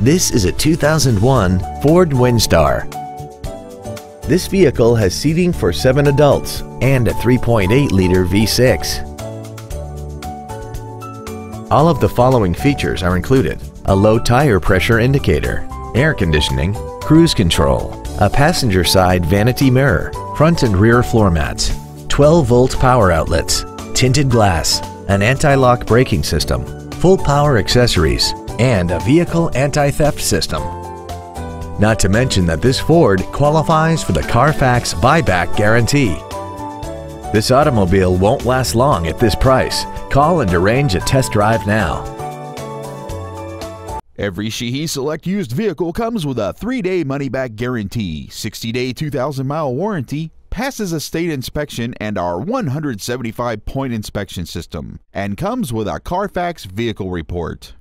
This is a 2001 Ford Windstar. This vehicle has seating for seven adults and a 3.8-liter V6. All of the following features are included. A low tire pressure indicator, air conditioning, cruise control, a passenger side vanity mirror, front and rear floor mats, 12 volt power outlets, tinted glass, an anti-lock braking system, full power accessories, and a vehicle anti-theft system. Not to mention that this Ford qualifies for the Carfax buyback guarantee. This automobile won't last long at this price. Call and arrange a test drive now. Every Sheehy Select used vehicle comes with a 3-day money-back guarantee, 60-day 2,000-mile warranty, passes a state inspection and our 175-point inspection system, and comes with a Carfax vehicle report.